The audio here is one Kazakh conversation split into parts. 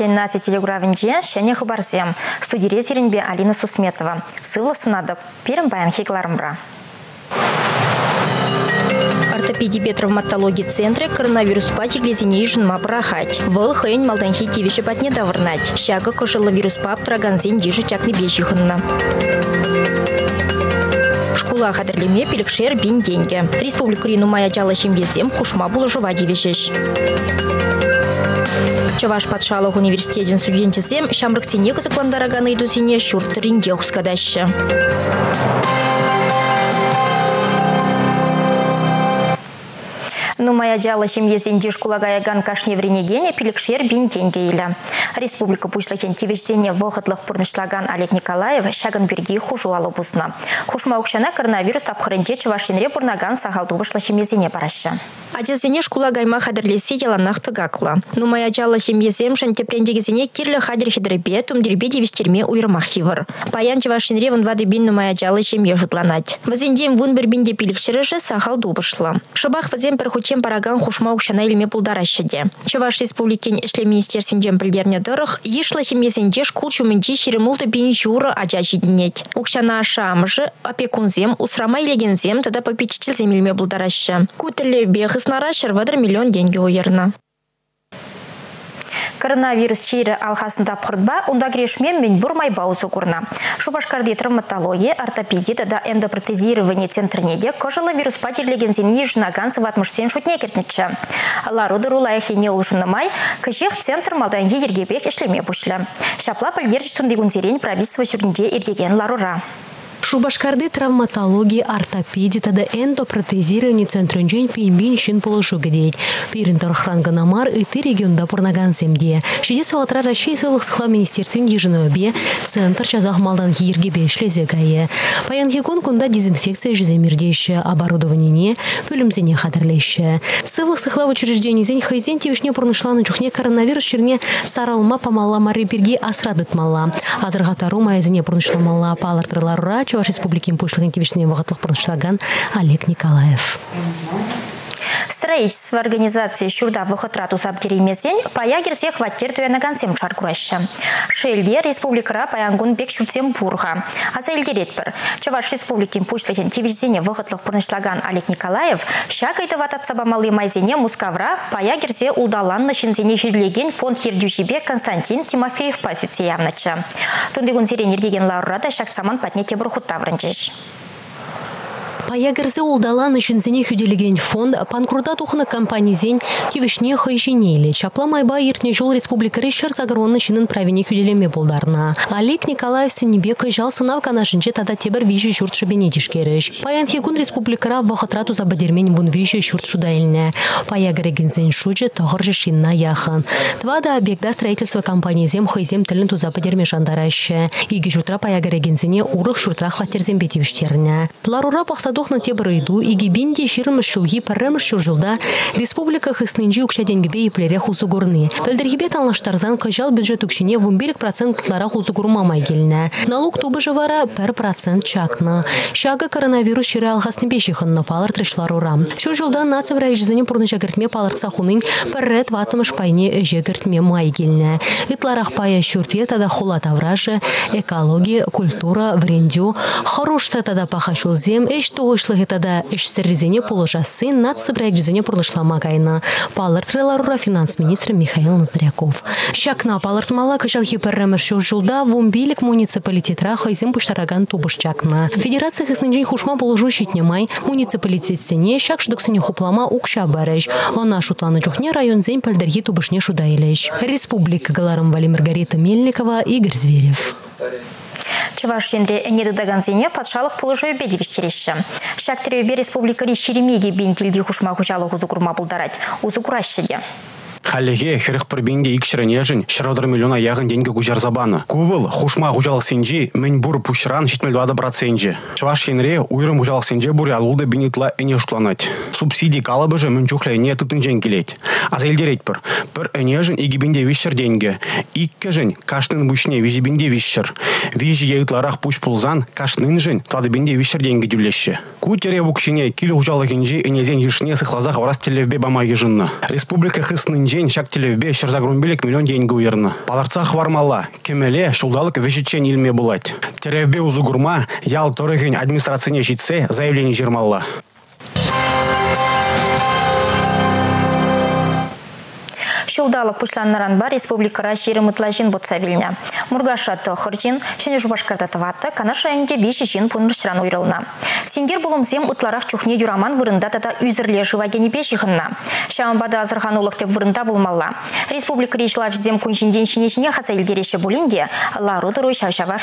Нати телеграфинже шәне хабарзем. Студире теренбе Алина Сусметова. Сывлы сунады. Перім баян хекларымбра. ортопедия травматологии центре коронавирус патиглезине жынма прахать. Выл малданхи кивиші патне давырнать. Шага кошылы вирус пап траганзен дижі чакны бешихынна. Школа хадырлеме пилікшер бин деньги. Республика Рину мая жалы шемгезем хушма булы жыва девешеш. Чаваш патшалық университетін студентізем шамрыксене кызыкландараганы идузине шурттыринде хускадашы. Нумая жалы семьесенде шкулагаяган кашне вренегене пилікшер бин тенгейлі. Республика пушлакен тевеждене вғытлық пұрнышлаган Олег Николаев шагын берге хужу алу бұзна. Хушма ұқшана коронавирус тапқырынде чывашинре пұрнаган сағалды бұшла семьесене барашы. Адезене шкула гайма хадырлесе яланақ тыгакла. Нумая жалы семьесем шантепрендегезене кирлі хадыр хидребе тумдербе девестерме уйрмах хивыр. Паян вады бин нумая жалы семье жутланать. Вазендем вун бір бинде пилікшіріжі сағалды бұшла. Шыбақ перхуче чем параган хушма укшана илме пулдаращаде. Чаваш республикен эшле министерствен пілдерне дырых, ешла семьесенде шкул чумінчи шеремулды бин журы ажачи динет. Укшана шамжы, опекунзем, усрама илегензем, тада попечительзем илме пулдараща. Кутеле бехыснара шервадыр миллион деньги уерна коронавирус чейрі алхасында құрдба, онда крешмен мен бұрмай бауызы құрна. Шубашкарды травматология, ортопедия да эндопротезирование центрнеде кожылы вирус патерлеген зені жынаган сыватмышсен шутне кертнетші. Ларуды рулайхене улшынымай, кішех центр малдан ергебек ішлеме бұшлы. Шапла пілдерж тұндығын зерен правительство сүрінде ердеген ларура. Шубашкарды травматологии, ортопедии, тада эндопротезирование центрунжен пинбин шин полошу гдеть. Пирин намар и ты регионда порнаган земде. Шиде салатра России сылых схла министерствен ежинове центр чазах малдан хиргебе шлезе гае. Паян хикон кунда дезинфекция жиземирдейшее оборудование пөлімзене хадырлейшее. Сылых сыхла учреждений зень хайзен тивишне порнышла на чухне коронавирус черне саралма помала мары пирги асрадыт мала. Азыргатару майзене порнышла мала палартрылар чуваш республики импульс кибишне вакытлык бурунчулаган олег николаев. Строительство организации Щурда выходрату сабдеремесен паягерсе хваттер туянагансем шаркураща. Шелде республикара паянгун бек шуртсем бурга. Аза елдеретпір. Чаваш республикин пучлыхен тевіздене выходлық пұрнышлаган Олег Николаев шак айты ватат сабамалы майзене мускавра паягерсе улдалан шинзене хюрлеген фонд хердюжибе Константин Тимофеев пасютсе явнача. Тундыгун зерен ердеген лаурада шак саман патнете бұрхуттаврынчыш. Паягырзе улдалан үшінзіне хүделеген фонд панкурда тухына компанизен тивишне хайжинейлі. Чапла майба иртне жол республикары шыр загронны шынын правине хүделеме болдарна. Олег Николаев сенебек жал сынав канашынче тада тебір вижі жұрт шыбене дишкеріш. Паян хегун республикара вақытрату забадермен вун вижі жұрт шудайліне. Паягырегензен шуджи тоғыр шинна яхан. Твада объекта строительства компанизем хайзем тілін туза бадерме жандарашы. Иги жұртра паягырегензене урық жұртра хватерзен бетивіштеріне. Пларура пақсаду тухна тебрыйду и гибинде ширмыш шулги парремыш жылда республика хыснынжи укшаденгебе иплере хузугурны. Пелдергебе танлаштарзан кажал бюджет укшине вумберик процент кутлара хузугурмамай келіне. Налог тубы живара пер процент чакна. Шага коронавирус шире алхасны бешихынны палар трешлар урам. Шу жылда нацевра ижзіне пурныша гертме паларца хунын перрет ватымыш пайне эже гертме май келіне. Итларах пая шуртье тада хула тавражы, экология, культура, врендю, хорош тада пахашул зем, эш Ошлығы тада үш сіррезене положасы над проект жүзіне пұрлышлама кайна. Палыр треларура финанс министр Михаил Ноздряков. Шакна палыртмала кышал хиперремір шоу жылда вумбилік муниципалитетра хайзем пуштараган тубышчакна. Федерация хыснынжин хушма положу щитнемай муниципалитетсене шак шдоксыне хуплама укша барыш. Она шутланы жухне район зень пальдерги тубышне шудайлеш. Республика Галаром Вали Мельникова, Игорь Зверев. Чуваш шендре недудаганзене патшалық пулыжы бедевич череші. Шактеребе республикари шеремеге бен тілді хушма хужалық узукурма бұлдарать. Узукурашшыде. Халлеге херх пірбенге икшірінежін шырадар миллиона яғын денге гужар забаны. Кубыл хушма гужалық сенжи мен бур пушран шитмел вада проценджи. Чваш хенре уйрым гужалық сенже бур алуды бенитла эне ушланать. Субсидий калабы же мен чухля не тытын жен келет. Аз елдерет бір. Бір энежін игибінде вишшір денге. Икке жын каштын бушне визибінде вишшір. Вижи еутларах пуш пулзан каштын жын тады бенде вишшір денге дүлеші. Ку тере букшине кил хужалыгинжи инезен ешне сыхлазах варас телевбе бама ежынна. Республика хыснынжен шак телевбе шырзагрунбелек миллион деньги уерна. Паларцах вармала, кемеле шулдалык вешечен илме булать. Теревбе узугурма ял торыгин администрацияне житсе заявление жермалла. Шулдалық пушланнаран бар республикара шері мұтлажин бұтса вилня. Мургашаты хыржин, шене жубашкардатыватты, канаш районде беші жин пунрышран уйрылна. Сенгер зем утларах чухне юраман вырында тата үзірле живагені беші хынна. Шамбада азырхан улық деп вырында булмалла. Республика рейшлав зем күншінден хаса шавшавах.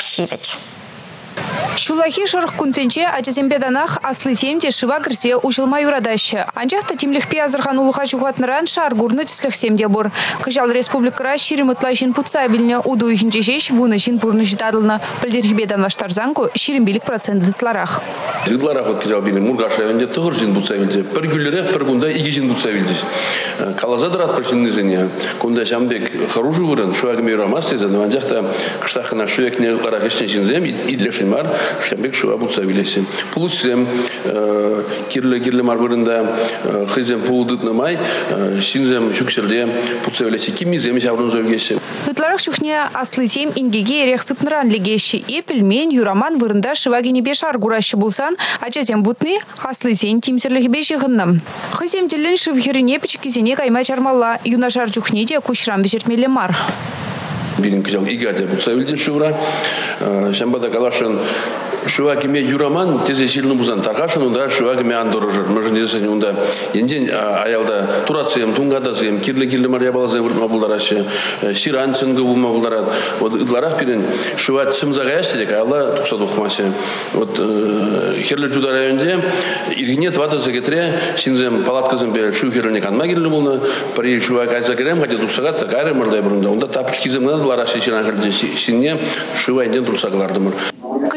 Шулахи шарх кунценче ачасембе данах аслы семде шыва кірсе ушылма юрадашы. Анжақта темлехпе азырхан улыға жуғатныран шар гурны тісліх семде бұр. Кыжал республикара ширимытла жин путса біліне уду ихінче жеш вуны жин бурны житадылны. Пілдерхбе данлаштар заңку ширимбелік проценты тларах. Жидларах от кыжал білі мургаш районде тұғыр жин путса білді. Бір гүллерек бір гунда иги жин путса білді. Калазадыр ат причинны зене. Кунда жамбек харужу вырын шуагме юрамас тезі. Анжақта кыштахына шуекне қарақ ішчен жинзем идлешін бар шамбек шуа бутса вилесен пулусем кирле кирле марбырында э, хызем пулдытны май э, синзем шукшерде бутса вилесе кимизем шаврун зövгеше Ытларах чухне аслысем ингеге ерех сыпныран легеші эпілмен юраман вырында шывагені беш аргуращы булсан, ачазем бутны аслысен тимсерлігі беші ғынным. Хызем тілін шывхеріне пічкізене кайма чармалла, юнашар чухне де кушрам бешертмелі мар бирин кижал ига деп утса билдин шувра э, шамбада калашын шуа кеме юраман тезе сильно бузан таргашын унда шуа кеме андорожыр мыжын десен унда енден аялда турациям тунгадазым кирле кирле мария балазым вурма булдарашы ширан чынгы булма булдарат вот ыдларах пирин шуа чымзага яшедек аяла тукса тухмашы вот херле жуда районде иргине твада загетре шинзем палатказым бе шу херле канма кирле булны при шуа кайза керем хати туксага такары мырдай бурунда. Унда тапчкизем ларашы ширан херле шинне шуа инден турсаглардымыр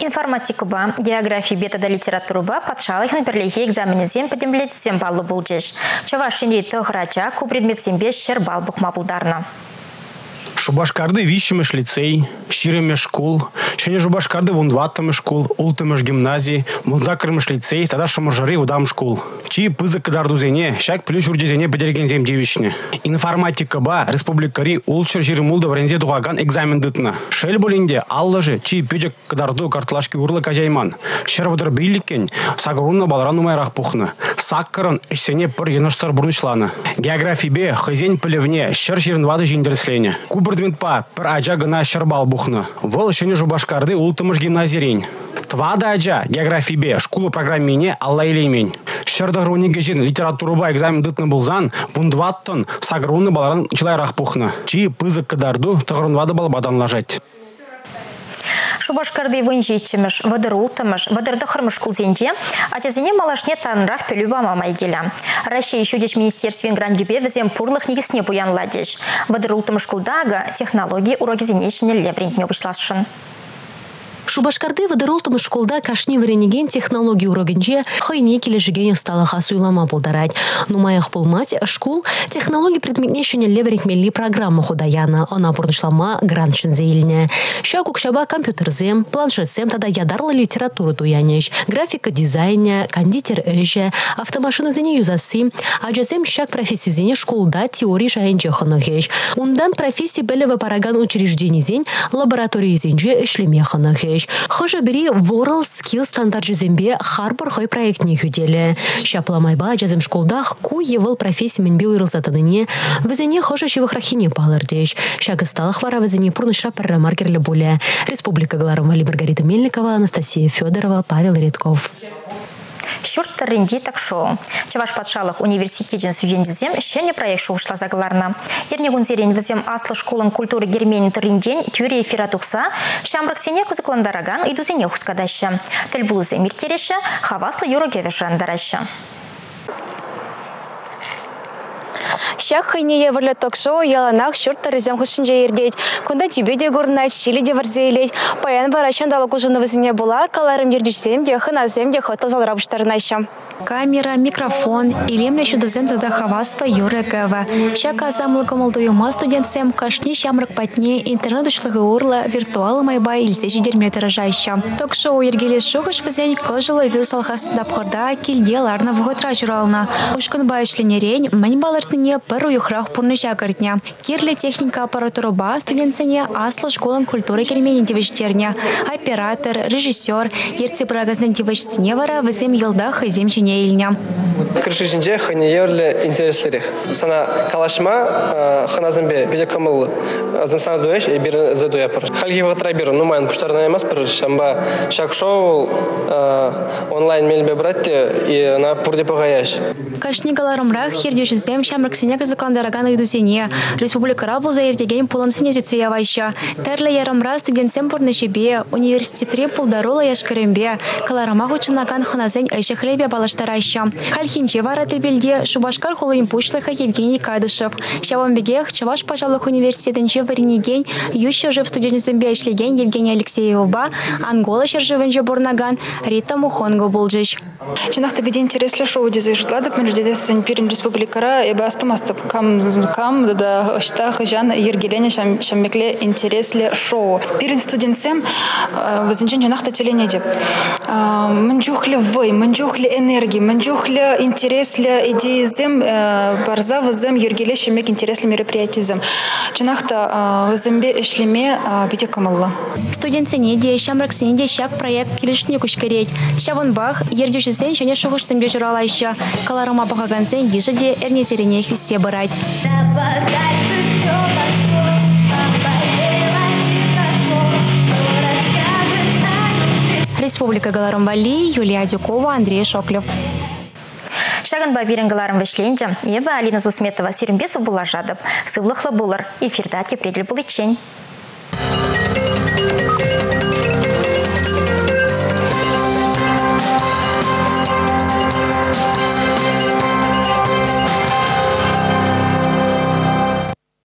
Информатика ба, география бетада литература ба, патшалыхын бірлеге экзаменезен подемлетсен баллы бұл жеш. Чаваш шенде тұғырача, ку предметсен беш шер бал бұқма бұлдарына. Шубашкарды вищимыш лицей, щиремеш школ, шене Шубашкарды вундваттымыш школ, ултымыш гимназии, мунзакырмыш лицей, тада шамажары удам школ. Чи пызык кыдардузене, шак плюс урдезене бедерген земдевичне. Информатика ба, республикари улчыр жиримулда врензе дугаган экзамен дытна. Шел болинде аллажы, чи пюджек кыдарду картлашки урлы кажайман. Шервадыр бейликен, сагрунна балран умайрах пухны. Саккарын ішсене пыр енышсар бурнышланы. Географии бе, хызен шер жиринвады жиндерслене. Куб па пір ажа гына шырбал бухны. Вол шыны жубашкарды ултымыш гимназирень. Твада ажа географибе школу программине алла илеймен. Шырдығыр унигежин литературуба экзамен дытны булзан, вундваттын сагруны баларын чылайрақ бухны. Чи пызык кыдарду тұғырынвады бал бадан лажать. Шубашкарды вон жетчіміш, вадыр ултымыш, вадырды қырмыш кулзенде, атезіне малашне танрақ пелюба мамай келі. Россия шудеш министерствен грандибе візем пурлық негісіне буянладеш. Вадыр ултымыш кулдага технологии урогезенешіне леврентне бұшласшын. Шубашкарды выдырылтымы школда кашни варенеген технологии урогенже хайне кележеген сталаха суйлама болдарать. Нумаях полмать школ технологии предметне леверик мелли программа худаяна. Она бурнышлама грант шынзейліне. Ша кукшаба компьютерзем, планшетзем тада ядарлы литературу туянеш. Графика дизайня, кондитер эже, автомашина зене юзасы, аджазем шак профессизене школда теории шайынче хынығеш. Ундан профессии бәлі параган учреждений зен лаборатории зенже еш. Хыжы World Skill стандарт жүзембе харбор хой проектне хүделі. Шапламайба жазым школдах ку евыл профессия менбе уйрылзатыныне, візіне хыжы шивых рахине палырдеш. Шагысталық вара візіне пурныша маркерлі боле. Республика Галарым Вали Маргарита Мельникова, Анастасия Федорова, Павел Редков. Шүрт тірринди так шоу. Чаваш патшалық университетен студентізем шене проект шоушлазагларна. Ерне гунзерен візем аслы школын культуры гермени тірринден тюре эфира тухса, шамраксене кызыкландараган идузене хускадаща. Тіл бұлызы хаваслы жандараща. Шах хайне еврле ток-шоу яланах шурт тарызем хышынча ердеть. Кунда тюбе де горнать, чили де варзейлеть. Паян варащан дала кулжыны візіне була, каларым ердюшсем де хыназем де хота залрабыштарнаща. Камера, микрофон, илемле шудызем туда хаваста юре кэва. Шака замлыка молдуюма студентсем кашни шамрак патне интернет ушлығы урла виртуалы майба илсе жидерме тыражайща. Ток-шоу ергелес шухыш візен кыжылы вирус алхасында пхырда килде ларна вғытра журална. Ушкынба ішленерен, мән балыртыне пір уюхрах пурныша кыртня. Кирле техника аппаратура ба студентсене аслы школам культуры келменен девиштерня. Оператор, режиссер, ерце брагазның девишсіне вара візем елда хызем не илня. Кіршішінде ханеерлі интереслерих. Сана калашма ханазымбе беде камыл азымсана дуэш и бир за дуяпыр. Хальги ватра бир нумайн пуштарна эмас бір шамба шак шоу онлайн мелбе братте и на пурде пагаяш. Кашнигаларымрах хердешізем шамраксене кызыкландараган идусене. Республика бұл заердеген пулымсыне зүтсея вайша. Тәрлі ярымра студентсем пурнышебе, университетре пулдарула яшкарембе, каларымах учынаган ханазен айшы хлебе балаштараща. Кальхинче вара тебелде Шубашкар холын пучлыха Евгений Кадышев. Шавамбегех Чаваш пожалух университетінче варенеген, юща жив студентсембе ишлеген Евгений Алексеева, Ангола шержевенче бурнаган, Рита Мухонго булжич. Чинахта биде интересле шоу дезе жутладып, мен ждеде сен пирин республикара эбе астумастып кам кам да ышта хыжан ергелене шаммекле интересле шоу. Пирин студентсем вазинчен чинахта телене деп. Мен жухле вой, мен жухле энергии, мен жухле интересле идеизем барза вазем ергеле шаммек интересле мероприятизем. Чинахта вазембе эшлеме биде камалла. Студентсене де шамраксене де шак проект килишне кушкареть. Шаванбах ердюшесен және шуғышсен бе жұралайшы. Каларыма бағагансен ежі де әрнесерене хүссе бұрайд. Республика Галарымбали, Юлия Дюкова, Андрей Шоклев. Шаган бабирингаларым вешленджі, ебі Алина Зусметова Серімбесов бұла жадып. Сывлықлы бұлыр, эфирда тепредель бұл ичень.